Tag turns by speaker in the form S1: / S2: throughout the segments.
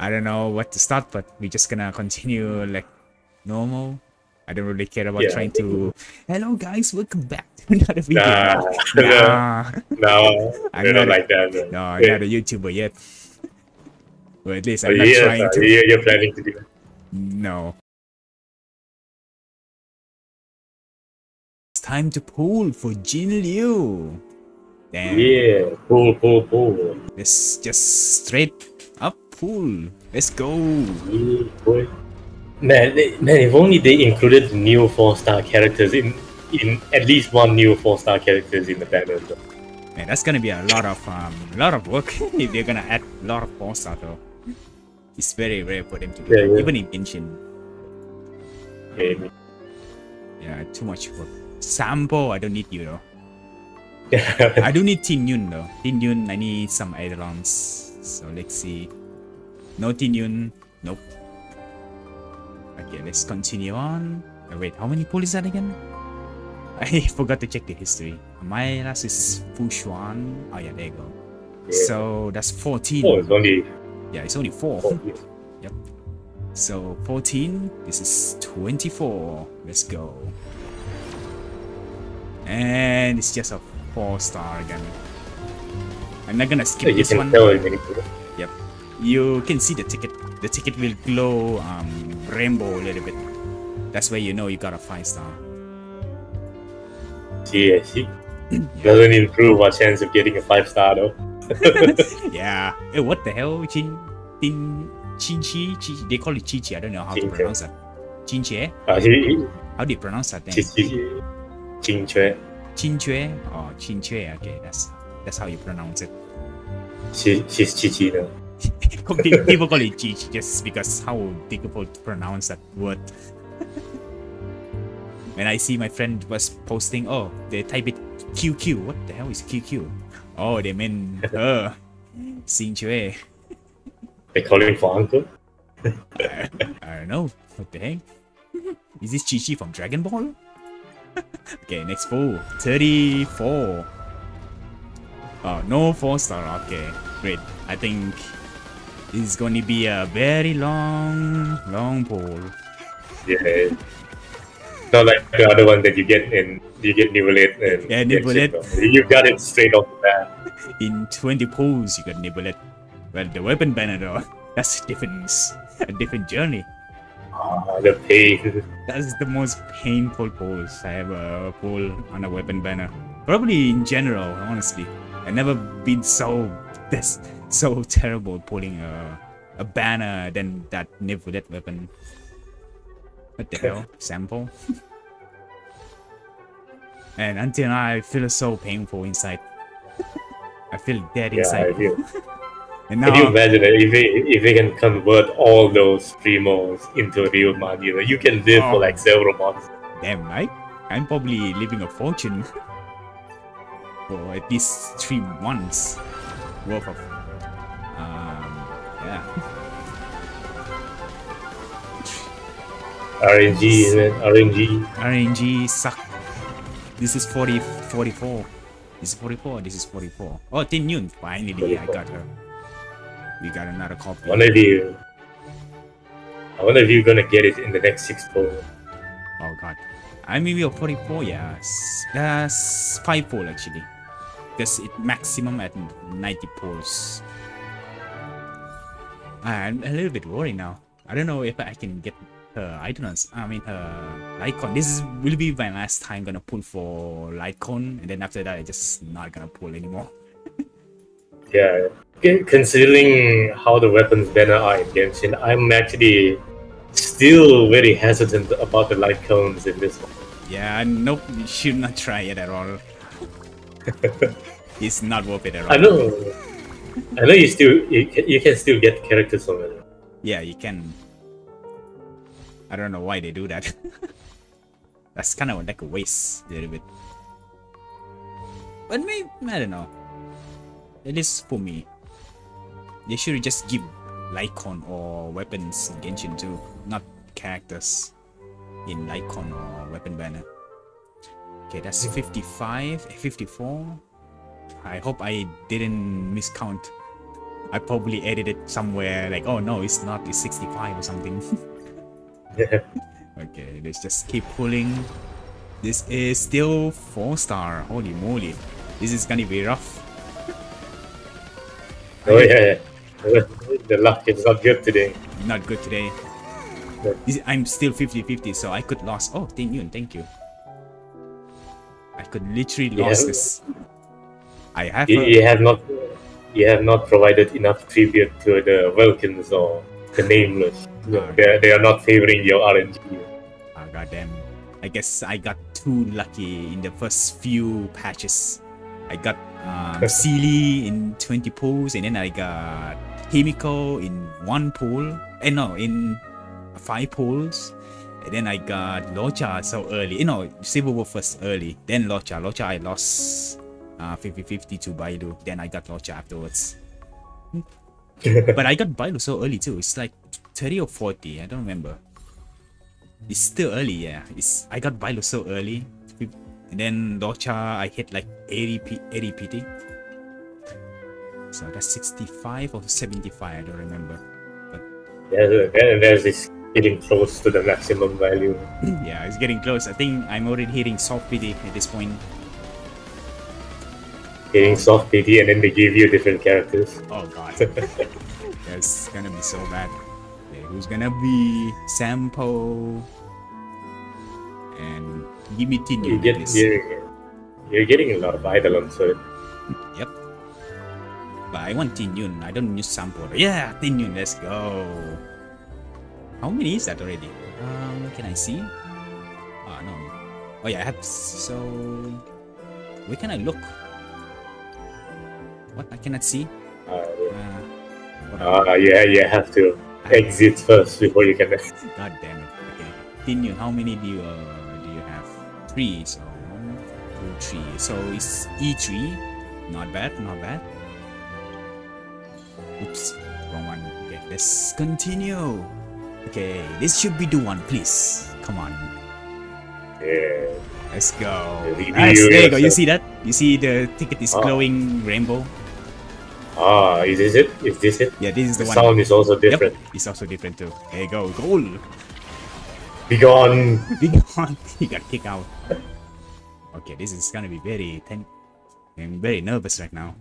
S1: I don't know what to start, but we're just gonna continue like normal. I don't really care about
S2: Yeah.
S1: trying to. Hello guys, welcome back to another video.
S2: Nah,
S1: Nah.
S2: no,
S1: I'm
S2: don't
S1: not-
S2: like that. man.
S1: No, I'm
S2: Yeah.
S1: not a YouTuber yet. Or at least
S2: Oh,
S1: I'm not
S2: yes,
S1: trying
S2: uh,
S1: to.
S2: you- you're planning to do that.
S1: No. It's time to pull for Jin Liu. Damn.
S2: Yeah, pull, pull, pull.
S1: Let's just straight up. Let's go.
S2: Man, they, man, if only they included new four star characters in in at least one new four star characters in the banner. though.
S1: Man, that's gonna be a lot of um, lot of work if they're gonna add a lot of four star though. It's very rare for them to do
S2: Yeah,
S1: that.
S2: yeah.
S1: Even in Genshin.
S2: Yeah,
S1: Yeah, too much work. Sample, I don't need you though. I do need Tingyun though. Tingyun, I need some Eidolons. So let's see. No Tingyun. Nope. Okay, let's continue on. Uh, wait, how many pull is that again? I forgot to check the history. My last is Fu Xuan. Oh yeah, there you go.
S2: Yeah.
S1: So that's 14.
S2: oh, it's only
S1: Yeah, it's only 4.
S2: four.
S1: Yep. So 14. This is 24. Let's go. And it's just a 4 star again. I'm not gonna skip
S2: You
S1: this one.
S2: Tell it when you-
S1: can see the ticket. The ticket will glow um rainbow a little bit. That's where you know you got a 5 star.
S2: See, I see. Doesn't improve our chance of getting a five star though.
S1: yeah. Hey, what the hell? Chin Tin Chin Chi? Chi they call it Chi Chi. I don't know how to
S2: Chin Chi.
S1: pronounce that. Chin Chi?
S2: Uh,
S1: How do you pronounce that
S2: he,
S1: thing?
S2: he, Jing Chue,
S1: Chin Chue? Oh, Chin Chue. Okay, that's that's how you pronounce it.
S2: she, she's Chi Chi now.
S1: Pe- People call it Chi Chi just because how difficult to pronounce that word. when I see my friend was posting, oh, they type it QQ. What the hell is QQ? Oh, they meant her. Chin oh, Chue.
S2: They call him for uncle.
S1: I, I don't know. What the heck? Is this Chi Chi from Dragon Ball? okay, next pool. 34. Oh, no 4 star. Okay, great. I think is going to be a very long, long pool.
S2: Yeah. Not like the other one that you get in you get Nivelet and
S1: Yeah,
S2: shit. You got it straight off the bat.
S1: In 20 pulls, you got Niblet. Well, the weapon banner though, that's different, a different journey.
S2: Ah, the pain.
S1: That's the most painful pulls I ever pull on a weapon banner. Probably in general, honestly. I've never been so this so terrible pulling a a banner than that Nivulet weapon. What the hell? Sample? and until now I feel so painful inside. I feel dead
S2: Yeah,
S1: inside.
S2: I do.
S1: And
S2: Can you imagine it? if they if they can convert all those premos into real money, you know, you can live
S1: Oh.
S2: for like oh. several months.
S1: Damn, right? I'm probably living a fortune for at least three months worth of. Um, yeah.
S2: RNG, man, RNG.
S1: RNG suck. This is 40, 44. This is 44. This is 44. Oh, Tingyun. Finally, I got her. We got another copy.
S2: I wonder if you. I wonder if you're gonna get it in the next six poll.
S1: Oh god. I mean, maybe a 44, yeah. That's 5 pole actually. Because it maximum at 90 poles. Ah, I'm a little bit worried now. I don't know if I can get her Eidolons. I mean her Lightcone. This is will be my last time gonna pull for Lightcone and then after that I just not gonna pull anymore.
S2: Yeah. Considering how the weapons banner are in Genshin, I'm actually still very hesitant about the light cones in this one.
S1: Yeah, nope, you should not try it at all. it's not worth it at all.
S2: I know. I know you still you can, you can still get characters from it.
S1: Yeah, you can. I don't know why they do that. That's kind of like a waste, a little bit. But maybe, I don't know. At least for me. They should just give Lightcone or weapons in Genshin too, not characters in Lightcone or weapon banner. Okay, that's 55, eh, 54. I hope I didn't miscount. I probably edited somewhere like, oh no, it's not, it's 65 or something.
S2: Yeah.
S1: okay, let's just keep pulling. This is still 4 star. Holy moly. This is gonna be rough.
S2: Oh yeah, yeah. The luck is not good today.
S1: Not good today.
S2: Yeah.
S1: I'm still 50-50, so I could lose. Oh, thank you, thank you. I could literally
S2: Yeah.
S1: lose this. I have
S2: You, you have not you have not provided enough tribute to the Welkins or the Nameless. No, they, they are not favoring your RNG.
S1: Ah, goddamn. I guess I got too lucky in the first few patches. I got um, Seele in 20 pools, and then I got Himeko in one pool. Eh, no, in five pools. And then I got Luocha so early. You know, Civil War first early. Then Luocha. Luocha I lost uh, 50-50 to Bailu. Then I got Luocha afterwards. but I got Bailu so early too. It's like 30 or 40. I don't remember. It's still early, yeah. It's I got Bailu so early. And then Luocha, I hit like 80, P, 80 pity. So that's 65 or 75, I don't remember.
S2: Yeah, there- there's this getting close to the maximum value.
S1: yeah, it's getting close. I think I'm already hitting soft pity at this point.
S2: Getting soft pity and then they give you different characters.
S1: Oh god. That's gonna be so bad. Okay, who's gonna be Sampo? And give me Tin
S2: You get you're, you're getting a lot of Eidolon, so
S1: Yep. But I want Tingyun. I don't use Sampo. Yeah, Tingyun. Let's go. How many is that already? Um, can I see? Oh no. Oh yeah, I have. So where can I look? What? I cannot see.
S2: uh,
S1: Uh,
S2: uh, yeah, you have to exit first before you can.
S1: God damn it. Okay. Tingyun, how many do you uh, do you have? Three. So one, two, three. So it's E3. Not bad, not bad. Oops, wrong one. Okay, let's continue. Okay, this should be the one, please. Come on.
S2: Yeah.
S1: Let's go. Nice, there you go. You see that? You see the ticket is
S2: Oh.
S1: glowing rainbow?
S2: Ah, is this it? Is this it?
S1: Yeah, this is
S2: The
S1: the one.
S2: sound is also different.
S1: Yep, it's also different too. There you go. Goal.
S2: Be gone.
S1: Big on. he got kicked out. Okay, this is gonna be very ten. I'm very nervous right now.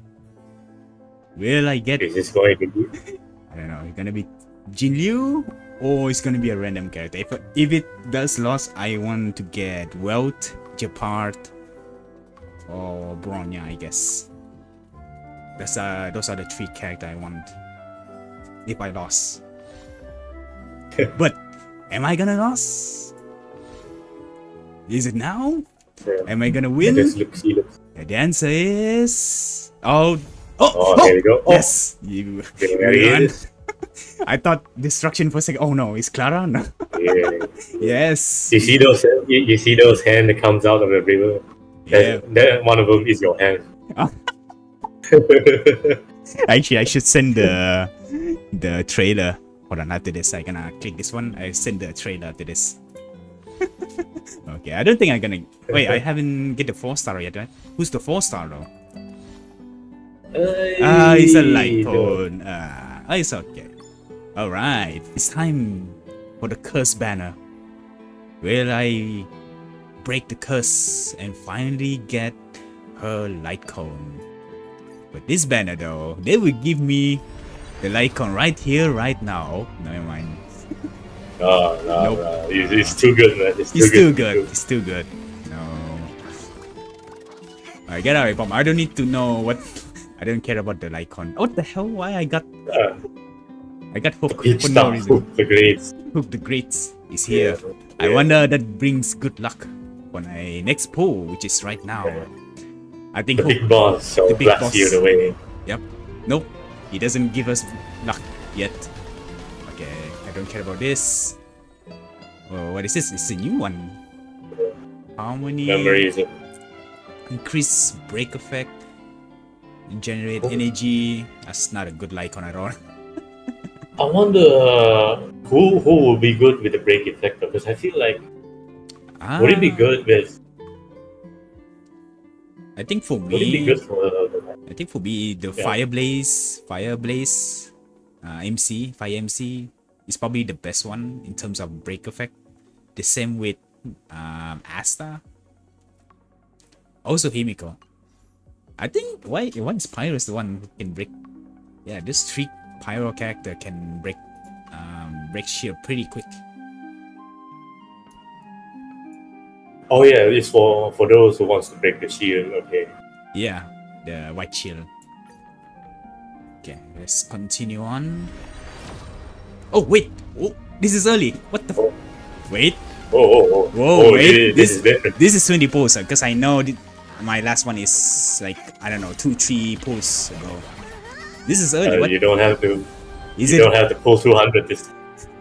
S1: Will I get?
S2: Is this going to be?
S1: I don't know. It's gonna be Jingliu or it's gonna be a random character. If if it does loss, I want to get Welt, Gepard, or Bronya. I guess. That's uh those are the three character I want. If I lost. but am I gonna lose? Is it now? Am I gonna win?
S2: Just look, see.
S1: The answer is oh oh,
S2: Oh, there we go. Oh.
S1: yes you
S2: There
S1: you
S2: it
S1: won.
S2: is.
S1: I thought destruction for a second. Oh no, it's Clara. No.
S2: Yeah.
S1: yes.
S2: You see those? You, you see those hand that comes out of the river?
S1: Yeah.
S2: That, that one of them is your hand.
S1: Actually, I should send the the trailer. Hold on, after this, I gonna click this one. I send the trailer after this. okay, I don't think I'm gonna. Wait, I haven't get the four star yet, right? Who's the four star though? Ah, it's a light phone. Ah, it's okay. Alright, it's time for the curse banner. Will I break the curse and finally get her light cone? But this banner though, they will give me the cone right here, right now. Never mind.
S2: Oh, no,
S1: Nope.
S2: no. It's, it's too good, man. It's too
S1: It's
S2: good.
S1: good. It's too good. No. Alright, get out of here, I don't need to know what. I don't care about the cone. What the hell? Why I got
S2: Uh,
S1: I got hooked for no reason.
S2: the grades.
S1: Hook the Greats is here.
S2: Yeah.
S1: I
S2: Yeah.
S1: wonder that brings good luck for my next pull, which is right now.
S2: Yeah.
S1: I think
S2: The big boss shall
S1: The big boss.
S2: you the way.
S1: Yep. Nope. He doesn't give us luck yet. Okay, I don't care about this. Oh, what is this? It's a new one. How many?
S2: Memories.
S1: Increase break effect. Generate energy. That's not a good icon at all.
S2: I wonder uh, who who will be good with the break effect because I feel like
S1: Ah,
S2: would it be good with
S1: I think for
S2: would it be
S1: me,
S2: for
S1: I think for me the
S2: Yeah.
S1: Fireblaze, Fireblaze, uh, MC, Fire MC is probably the best one in terms of break effect. The same with um, Asta. Also Himeko. I think why why is Pyro is the one who can break? Yeah, this three Pyro character can break um, break shield pretty quick.
S2: Oh yeah, it's for for those who wants to break the shield. Okay.
S1: Yeah, the white shield. Okay, let's continue on. Oh wait, oh, this is early. What the?
S2: Oh.
S1: F- wait,
S2: Oh, oh, oh.
S1: Whoa,
S2: oh,
S1: wait,
S2: this, this is different.
S1: this is 20 posts because I know my last one is like I don't know two three posts ago. This is early.
S2: Uh,
S1: what
S2: you don't have to.
S1: is
S2: you
S1: it?
S2: don't have to pull 200 this. Time.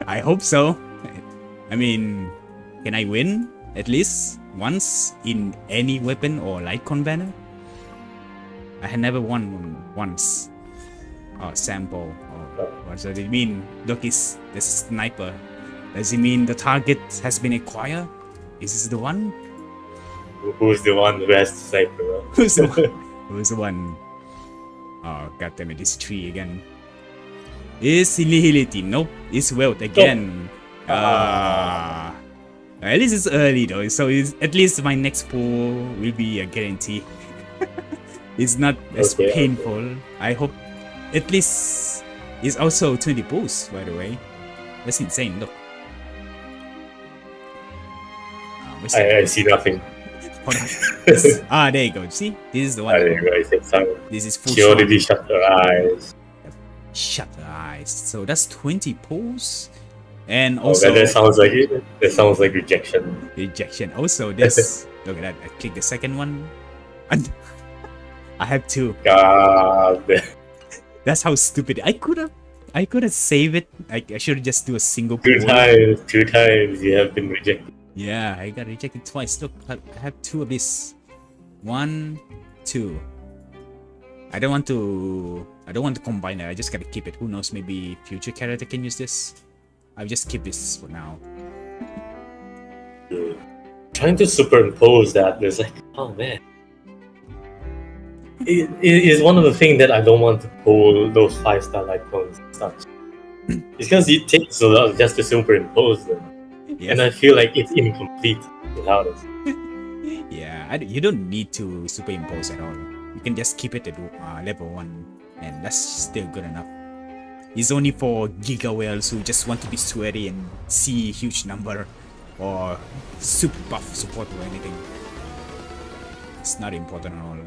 S1: I hope so. I mean, can I win at least once in any weapon or Lightcone banner? I had never won once. Oh, sample. Oh, what does it mean? Look, is the sniper. Does it mean the target has been acquired? Is this the one?
S2: Who's the one who has the sniper?
S1: Who's the one? Who's the one? Oh, goddammit, this tree again. Is nihility? Nope. It's wealth again. Ah. At least it's early though, so it's, at least my next pull will be a guarantee. it's not as
S2: Okay, okay.
S1: painful. I hope at least it's also 20 pulls, by the way. That's insane, look. Ah, the-
S2: I, I see nothing.
S1: Hold on. This- ah, there you go. See? This is the one.
S2: didn't realize it. Sorry.
S1: This is full
S2: She already shut her eyes.
S1: Shut her eyes. So that's 20 pulls. And
S2: Oh,
S1: also
S2: that, that sounds like it. That sounds like rejection.
S1: rejection. Also this look at that. I click the second one. And I have two.
S2: God.
S1: That's how stupid I could have I could have saved it. I, I should have just do a single
S2: Two times. Two times you have been rejected.
S1: Yeah, I got rejected twice. Look, I have two of this. One, two. I don't want to. I don't want to combine it. I just gotta keep it. Who knows? Maybe future character can use this. I'll just keep this for now.
S2: Trying to superimpose that, there's like, oh man. It, it is one of the things that I don't want to pull those five star icons and such. because it takes a lot just to superimpose them.
S1: Yeah,
S2: And I feel like it's incomplete without it.
S1: yeah. I you don't need to superimpose at all. You can just keep it at uh, level one, and that's still good enough. It's only for giga whales who just want to be sweaty and see a huge number, or super buff support or anything. It's not important at all.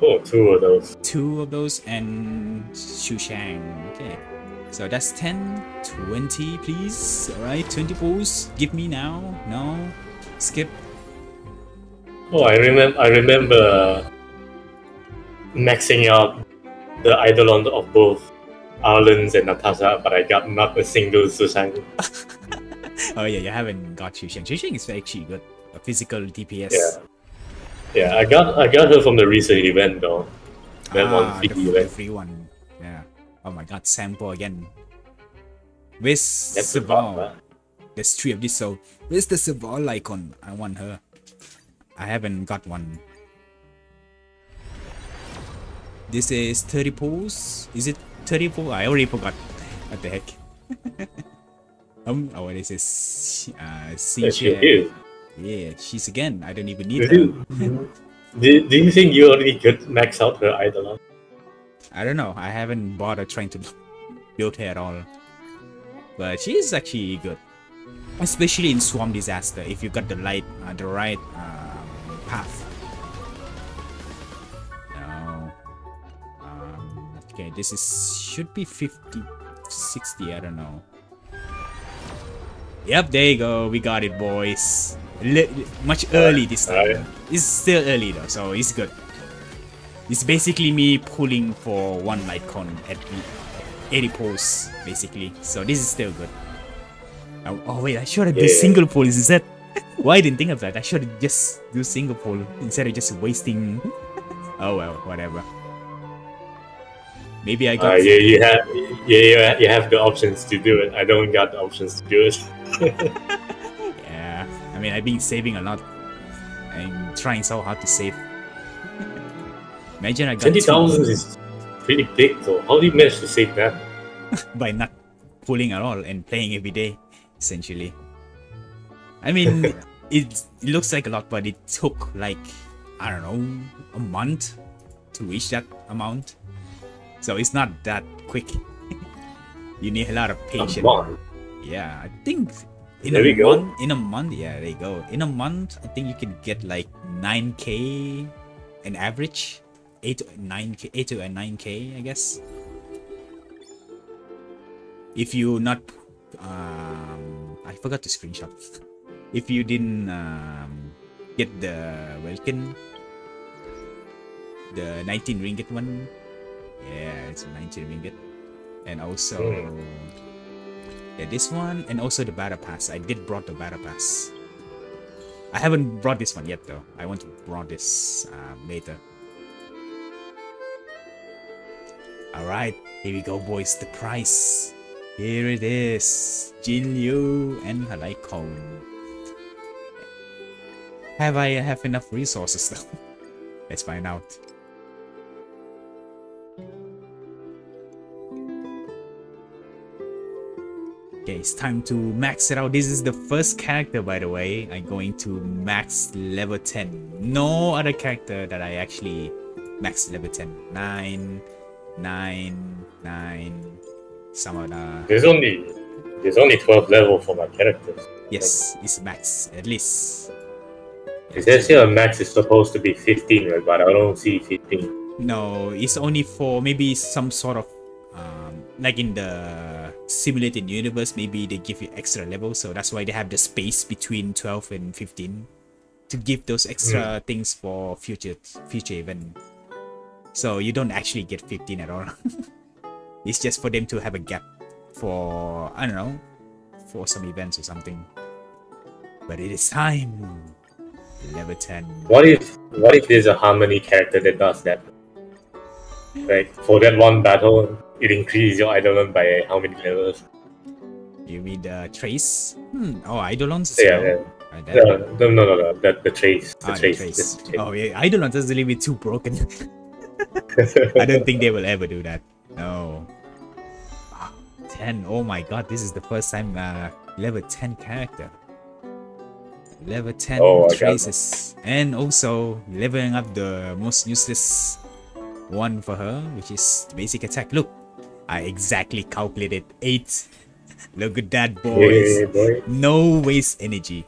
S2: Oh, two of those.
S1: two of those and Sushang. Okay. So that's 10, 20, please. Alright, 20 pulls. Give me now. No. Skip.
S2: Oh, I remember. I remember maxing out the eidolon of both Arlan's and Natasha, but I got not a single Susan.
S1: Oh yeah, you haven't got Sushang. Sushang is actually good. A physical DPS.
S2: Yeah. Yeah, I got I got her from the recent event though. That one
S1: Ah,
S2: free
S1: the, the free one. Yeah. Oh my god, sample again. Where's
S2: That's the Serval?
S1: There's three of this, so where's the Serval icon? I want her. I haven't got one. This is 30 pulls. Is it 30 pulls? I already forgot. What the heck? um, oh, what is this? Uh,
S2: is.
S1: Yeah, she's again. I don't even need
S2: Do
S1: her.
S2: do, do you think you already could max out her eidolon?
S1: I don't know. I haven't bothered trying to build her at all. But she is actually good, especially in Swarm Disaster. If you got the light, uh, the right um, path. Okay, this is should be 50, 60. I don't know. Yep, there you go. We got it, boys. Much early this time. It's still early though, so it's good. It's basically me pulling for one Lightcone at the 80 pulls, basically. So this is still good. Oh, oh wait, I should have do single pulls instead. Why I didn't think of that? I should have just do single pull instead of just wasting. oh well, whatever. Maybe I
S2: Uh,
S1: got.
S2: yeah, you have yeah, you have, the options to do it. I don't got the options to do it.
S1: Yeah, I mean, I've been saving a lot. I'm trying so hard to save. Imagine I got
S2: Twenty thousand is pretty big though. How do you manage to save that?
S1: by not pulling at all and playing every day, essentially. I mean, it, it looks like a lot, but it took like I don't know a month to reach that amount. So it's not that quick. you need a lot of patience. Yeah, I think in
S2: There
S1: a
S2: we go.
S1: month, in a month, yeah, there you go. In a month, I think you can get like 9k an average, 8 to 9k, 8 to 9k, I guess. If you not, um, I forgot to screenshot. If you didn't um, get the Welkin, the 19 ringgit one, yeah, it's a 19 ringgit, and also.
S2: Mm.
S1: Yeah, this one and also the battle pass. I did brought the battle pass. I haven't brought this one yet though. I want to brought this um, later. Alright, here we go boys. The price. Here it is. Jin Yu and Halai Kong. Have I have enough resources though? Let's find out. Okay, it's time to max it out. This is the first character, by the way. I'm going to max level 10. No other character that I actually max level 10. 9, 9, 9, some other.
S2: There's only there's only twelve level for my characters.
S1: Yes, it's max, at least.
S2: It says here max is supposed to be fifteen, right? But I don't see fifteen.
S1: No, it's only for maybe some sort of um, like in the simulated universe. Maybe they give you extra levels, so that's why they have the space between twelve and fifteen to give those extra mm. things for future future event. So you don't actually get fifteen at all. it's just for them to have a gap for I don't know for some events or something. But it is time. Level ten.
S2: What if what if there's a harmony character that does that? Like for that one battle, it increases your eidolon by how many levels?
S1: You mean the trace? Hmm. Oh, Eidolons
S2: Yeah, yeah.
S1: Right,
S2: No,
S1: that-
S2: no, no, no, no. The, the trace. The
S1: ah, the
S2: trace.
S1: trace.
S2: the trace.
S1: Oh yeah, Eidolons is a little bit too broken. I don't think they will ever do that. No. Ah, 10. Oh my god, this is the first time uh, level 10 character. Level 10
S2: Oh,
S1: traces. And also leveling up the most useless one for her, which is basic attack. Look, I exactly calculated 8. Look at that, boys.
S2: Yeah, boy.
S1: No waste energy.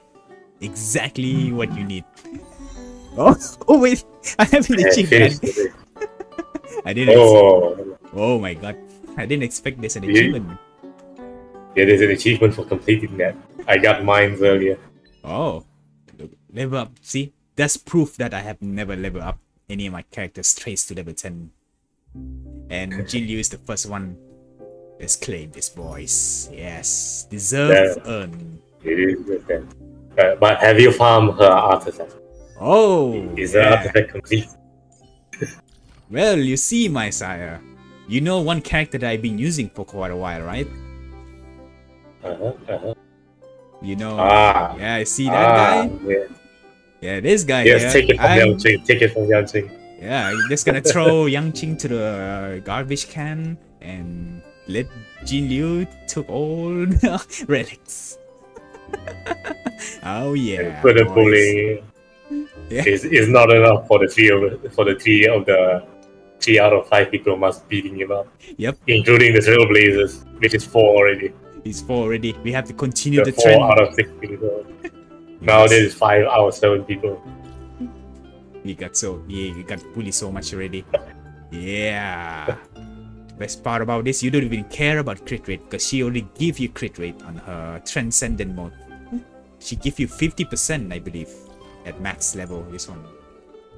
S1: Exactly what you need. Oh, oh wait, I have an
S2: Yeah,
S1: I didn't.
S2: Oh,
S1: oh my god, I didn't expect there's an
S2: You-
S1: achievement.
S2: yeah. There's an achievement for completing that. I got mine earlier.
S1: Oh, level up. See, that's proof that I have never leveled up any of my characters trace to level 10. And Jingliu is the first one. Let's claim this, voice. Yes, deserve
S2: Yeah.
S1: earn.
S2: It is good. Uh, but have you farmed her artifact?
S1: Oh,
S2: Is
S1: yeah.
S2: artifact complete?
S1: Well, you see, my sire. You know one character that I've been using for quite a while, right?
S2: Uh-huh, uh-huh.
S1: You know.
S2: Ah,
S1: Yeah, I see that
S2: ah,
S1: guy.
S2: Yeah.
S1: Yeah, this guy.
S2: Yes,
S1: here.
S2: take it from Yanqing. Take it from Yanqing.
S1: Yeah, I'm just gonna throw Yanqing to the uh, garbage can and let Jingliu took all the relics. oh yeah.
S2: But the bullying
S1: Yeah.
S2: is, is not enough for the three of for the three of the three out of five people must beating him up,
S1: Yep,
S2: including the Trailblazers, which is four already.
S1: he's four already. We have to continue
S2: The
S1: the
S2: four
S1: trend.
S2: out of six people. Now
S1: Yes.
S2: there's five out of seven people.
S1: You got so yeah, we got bullied so much already. Yeah. Best part about this, you don't even care about crit rate because she only give you crit rate on her transcendent mode. She give you 50%, I believe, at max level. This one.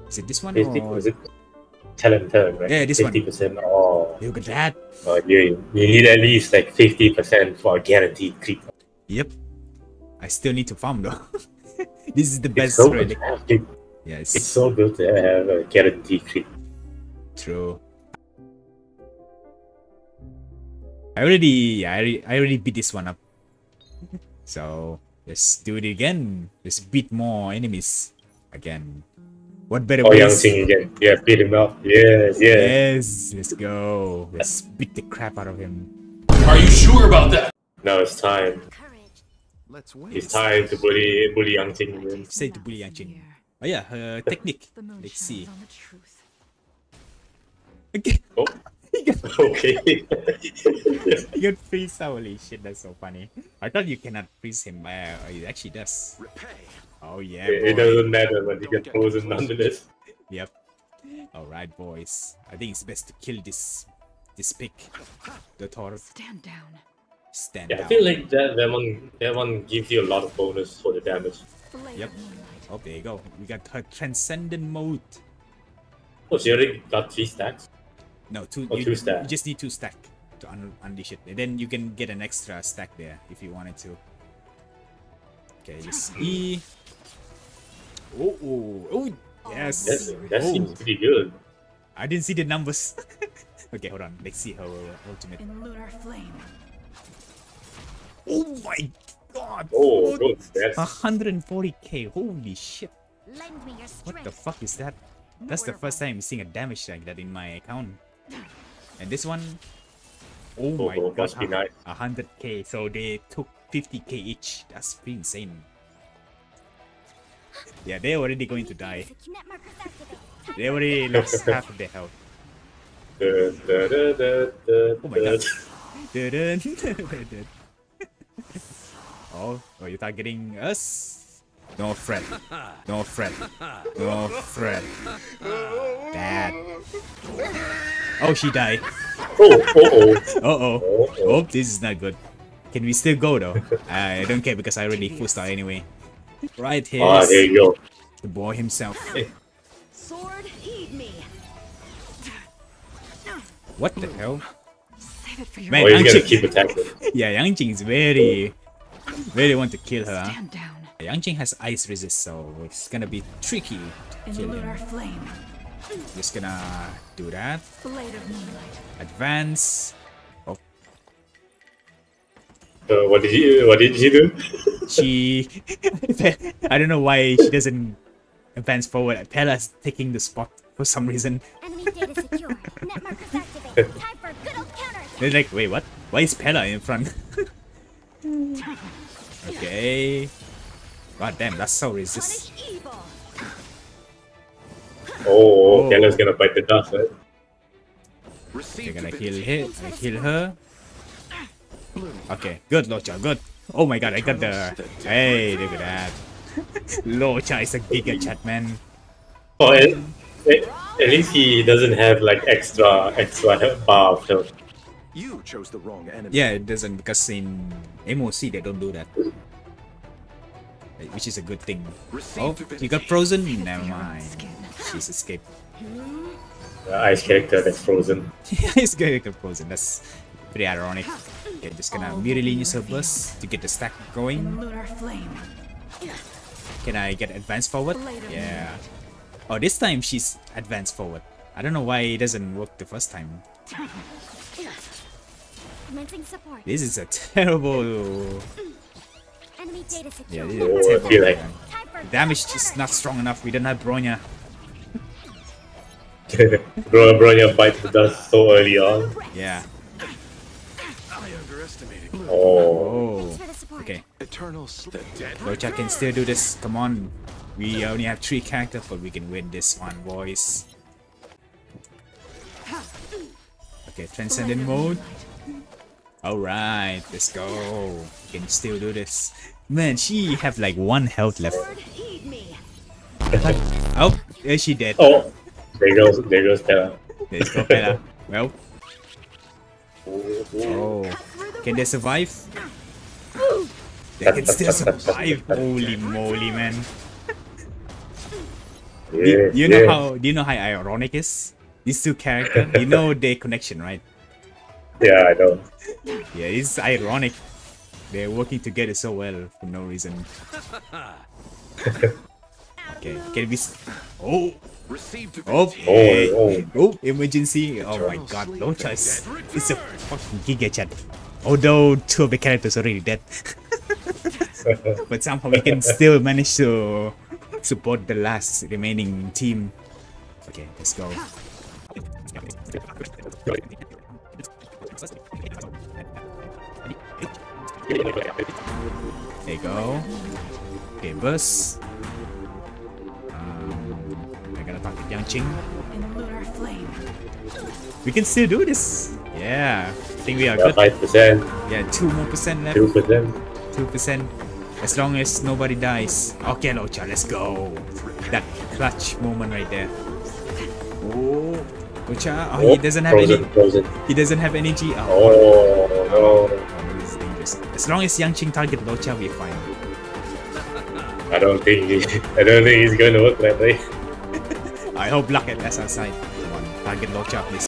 S1: Is it this one?
S2: Fifty
S1: Or...
S2: was it? Talent turn, right?
S1: Yeah, this one.
S2: Fifty percent. Oh,
S1: Look at that.
S2: oh you, you need at least like fifty percent for a guaranteed crit.
S1: Yep. I still need to farm though. this is the
S2: It's
S1: best
S2: so good
S1: relic.
S2: to have.
S1: Yeah, it's,
S2: it's so good to have a guaranteed crit.
S1: true. I already, yeah, I already, I already beat this one up. So let's do it again. Let's beat more enemies again. What better way?
S2: Oh, Yang
S1: ways?
S2: Qing again. Yeah, beat him up. Yes, yes.
S1: Yes, let's go. Let's beat the crap out of him.
S3: Are you sure about that?
S2: Now it's time.
S4: Courage.
S5: Let's wait.
S2: It's time to bully bully Yanqing.
S1: Say to bully Yanqing. Oh yeah, her technique. Let's see.
S4: shines on the truth.
S1: Okay,
S2: Oh,
S1: he got,
S2: okay.
S1: he got freeze. Holy shit, that's so funny. I thought you cannot freeze him, but uh, it actually does.
S5: Repay.
S1: Oh yeah,
S2: it, it doesn't matter, but he gets frozen nonetheless.
S1: Yep. All right, boys. I think it's best to kill this this pig. The Thor
S4: Stand down.
S1: Stand
S2: Yeah, I feel like that that one that one gives you a lot of bonus for the damage.
S4: Blade
S1: Yep.
S4: of.
S1: Oh, there you go. We got her transcendent mode.
S2: Oh, she already got three stacks.
S1: No, two.
S2: Oh,
S1: you,
S2: two stack.
S1: You just need two stack to un unleash it, and then you can get an extra stack there if you wanted to. Okay, just E. Oh, oh, oh, yes.
S2: That's, that
S1: oh,
S2: seems pretty good.
S1: I didn't see the numbers. okay, hold on. Let's see her ultimate.
S4: In lunar flame.
S1: Oh my god!
S2: Oh, good. That's
S1: 140k. Holy shit!
S4: Lend me your.
S1: What the fuck is that? That's the first time seeing a damage like that in my account. And this one, oh
S2: Oh,
S1: my
S2: oh,
S1: god,
S2: must be nice.
S1: hundred k. So they took 50k each. That's pretty insane. Yeah, they're already going to die.
S4: Net markers activate.
S1: They already lost half of their health. Oh my god. oh, oh, you're targeting us? No fret. No fret. No fret. Bad. Oh, she died.
S2: Oh, oh, oh.
S1: Uh oh. This is not good. Can we still go though? I don't care because I already full star anyway. Right here
S2: Ah,
S1: is
S2: there you go.
S1: the boy himself.
S4: Sword, heed me.
S1: What the hell?
S4: Save it for your
S1: Man,
S2: Oh,
S1: Yang
S2: he's gonna
S1: Qing,
S2: keep attacking.
S1: yeah, Yanqing is very, very want to kill her. huh?
S4: Stand down.
S1: Yanqing has ice resist, so it's gonna be tricky to
S4: In
S1: kill
S4: lunar
S1: him.
S4: flame.
S1: Just gonna do that.
S4: Blade of moonlight.
S1: Advance. Oh,
S2: Uh, what did you What did she do?
S1: she. I don't know why she doesn't advance forward. Pela's taking the spot for some reason.
S4: Enemy data secure. Net markers activate. Time for good old counter.
S1: They're like, wait, what? Why is Pella in front? okay. God damn, that's so resist.
S2: Oh,
S1: Oh.
S2: Kella's gonna bite the dust, right?
S1: You're gonna
S5: divinity.
S1: heal her. I heal her. Okay, good, Luocha, good. Oh my god, I got the. Hey, look at that. Luocha is a giga chat, man.
S2: Oh, at, at, at least he doesn't have like extra extra health bar of health.
S5: You chose the wrong enemy.
S1: Yeah, it doesn't because in MOC they don't do that. Which is a good thing. Oh, you got frozen? Never mind. She's escaped.
S2: The ice character that's frozen.
S1: He's gonna get frozen. That's pretty ironic. Okay, just gonna
S4: All
S1: immediately use her
S4: revealed.
S1: burst to get the stack going. Can I get advanced forward?
S4: Blade
S1: Yeah. Oh, this time she's advanced forward. I don't know why it doesn't work the first time. This is a terrible.
S4: Enemy data
S1: Yeah,
S4: secure.
S1: this is
S2: Oh,
S1: a
S2: I feel like-
S1: man.
S4: Time for
S1: Damage
S4: good
S1: is
S4: old
S1: not strong enough. We don't have Bronya.
S2: Bro, Bronya bites the dust so early on.
S1: Yeah.
S2: Oh,
S1: Oh.
S4: Thanks for the support.
S1: Okay.
S5: Eternal sl- the dead.
S1: Luocha can still do this. Come on. We only have three characters, but we can win this one, boys. Okay, Transcendent mode. Alright, let's go. We can still do this. Man, she have like one health left.
S4: Sword, heed me.
S1: Oh, there she dead.
S2: oh, there goes there goes Kella.
S1: There's go Bella. Well,
S2: Oh.
S1: Can they survive? They can still survive. Holy moly, man. Do
S2: yeah,
S1: you, you know
S2: yeah.
S1: how do you know how ironic is? These two characters, you know their connection, right?
S2: Yeah, I know.
S1: Yeah, it's ironic. They're working together so well for no reason. Okay, can we? Oh,
S5: Receive
S1: oh,
S5: divinity.
S1: Oh, hey.
S2: oh.
S1: oh, emergency! Oh my God, Luocha is it's a fucking giga chat. Although two of the characters are already dead, but somehow we can still manage to support the last remaining team. Okay, let's go. There you go. Okay, bus. Um, I gotta talk to Yanqing.
S6: In lunar flame.
S1: We can still do this. Yeah, I think we are
S2: Yeah,
S1: good.
S2: five percent,
S1: Yeah, two more percent left.
S2: two percent.
S1: Two percent. As long as nobody dies. Okay, Luocha, let's go. That clutch moment right there. Oh, Luocha. Oh, he doesn't have
S2: frozen,
S1: any.
S2: Frozen.
S1: He doesn't have energy. Oh,
S2: Oh no!
S1: As long as Yanqing target Luocha, we're fine.
S2: I don't think he, I don't think he's going to work that way.
S1: I hope luck at SR side. Come on, target Luocha, please.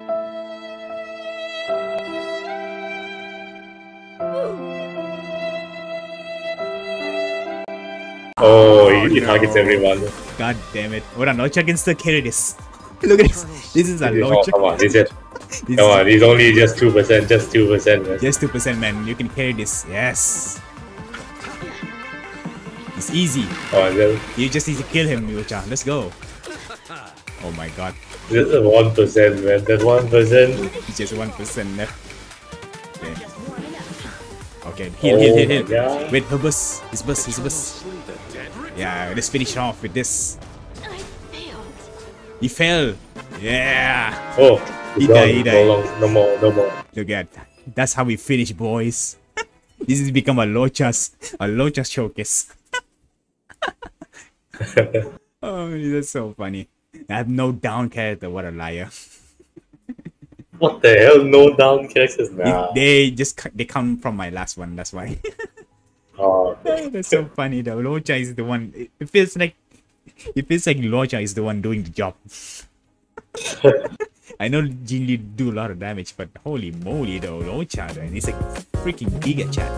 S2: Oh, he, oh, he targets everyone.
S1: God damn it. What a Luocha against the this. Look at this. This is a
S2: Oh,
S1: Luocha.
S2: come on, he's it.
S1: This
S2: Come on, he's only just two percent, just two percent.
S1: Just 2% man, you can carry this. Yes. It's easy.
S2: Come on, just,
S1: You just need to kill him, Yucha. Let's go. Oh my god.
S2: just one percent, man. That's one percent.
S1: Just 1% left. Okay.
S4: Just warming up.
S1: Okay. Heal,
S2: Oh
S1: heal, heal, heal.
S2: God.
S1: Wait, her bus. His bus, his bus. Yeah, let's finish off with this.
S4: I failed.
S1: He fell. Yeah.
S2: Oh,
S1: He died, he
S2: No long, no more, no more.
S1: Look at that. That's how we finish, boys. this has become a Luochas, a Luochas showcase. oh, that's so funny. I have no down character. What a liar.
S2: What the hell? No down characters now.
S1: They just they come from my last one. That's why.
S2: Oh, oh,
S1: that's so funny. though. Luocha is the one. It, it feels like it feels like Luocha is the one doing the job. I know Jin Lee do a lot of damage, but holy moly, though Luocha, and it's like freaking giga chat.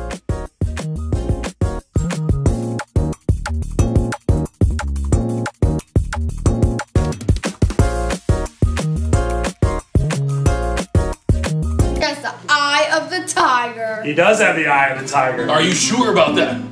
S7: That's the eye of the tiger.
S3: He does have the eye of the tiger.
S8: Are you sure about that?